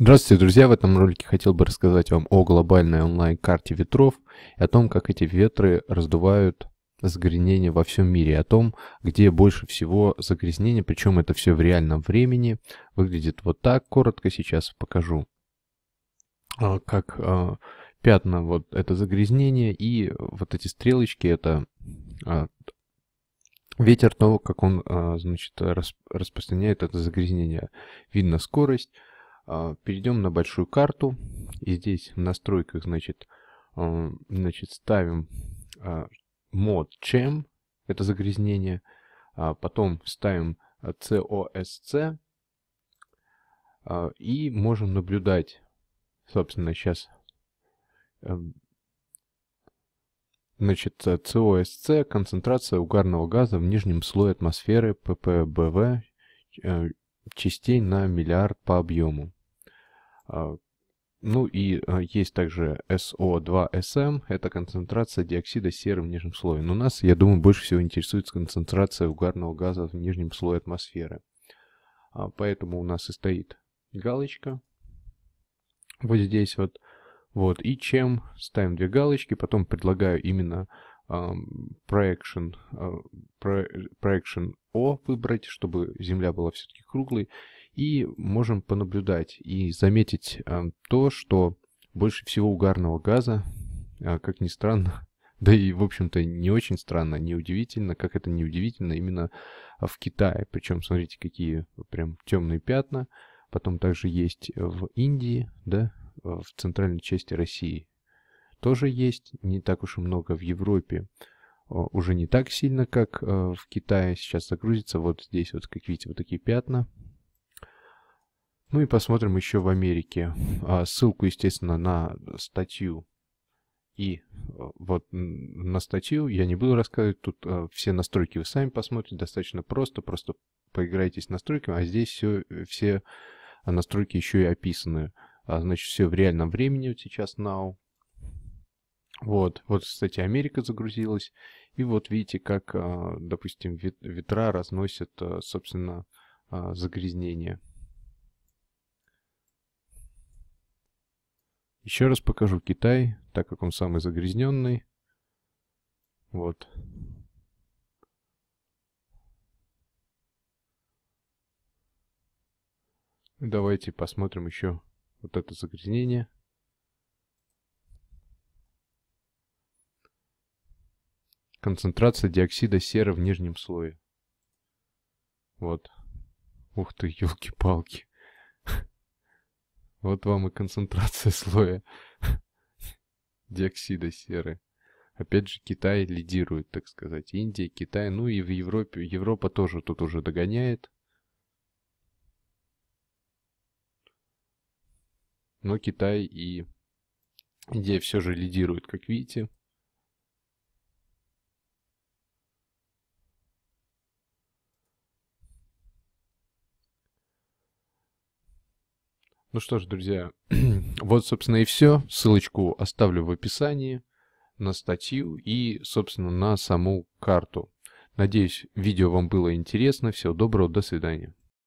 Здравствуйте, друзья! В этом ролике хотел бы рассказать вам о глобальной онлайн-карте ветров и о том, как эти ветры раздувают загрязнение во всем мире, о том, где больше всего загрязнения, причем это все в реальном времени. Выглядит вот так, коротко сейчас покажу, а, как а, пятна вот это загрязнение и вот эти стрелочки это а, ветер того, как он, значит, распространяет это загрязнение. Видно скорость, перейдем на большую карту. И здесь в настройках, значит, а, значит ставим а, мод чем, это загрязнение. Потом ставим COSC. И можем наблюдать, собственно, сейчас эм, Значит, COSC – концентрация угарного газа в нижнем слое атмосферы ППБВ э, частей на миллиард по объему. А, ну и а, есть также SO2SM, это концентрация диоксида серы в нижнем слое. Но нас, я думаю, больше всего интересует концентрация угарного газа в нижнем слое атмосферы. А, поэтому у нас и стоит галочка. Вот здесь вот. Вот. И чем ставим две галочки. Потом предлагаю именно um, projection, uh, projection O выбрать, чтобы Земля была все-таки круглой и можем понаблюдать и заметить э, то, что больше всего угарного газа, э, как ни странно, да и, в общем-то, не очень странно, не удивительно, как это не удивительно именно в Китае. Причем, смотрите, какие прям темные пятна. Потом также есть в Индии, да, в центральной части России. Тоже есть, не так уж и много в Европе. Уже не так сильно, как в Китае. Сейчас загрузится. Вот здесь вот, как видите, вот такие пятна. Ну и посмотрим еще в Америке. А, ссылку, естественно, на статью и э, вот на статью я не буду рассказывать, тут э, все настройки вы сами посмотрите, достаточно просто, просто поиграйтесь с настройками, а здесь все, все настройки еще и описаны. А, значит, все в реальном времени вот сейчас now. Вот, вот, кстати, Америка загрузилась. И вот видите, как, а, допустим, ветра разносят, собственно, загрязнение. Еще раз покажу Китай, так как он самый загрязненный. Вот. Давайте посмотрим еще вот это загрязнение. Концентрация диоксида серы в нижнем слое. Вот. Ух ты, елки-палки. Вот вам и концентрация слоя диоксида серы. Опять же, Китай лидирует, так сказать. Индия, Китай, ну и в Европе. Европа тоже тут уже догоняет. Но Китай и Индия все же лидируют, как видите. Ну что ж, друзья, вот, собственно, и все. Ссылочку оставлю в описании на статью и, собственно, на саму карту. Надеюсь, видео вам было интересно. Всего доброго, до свидания.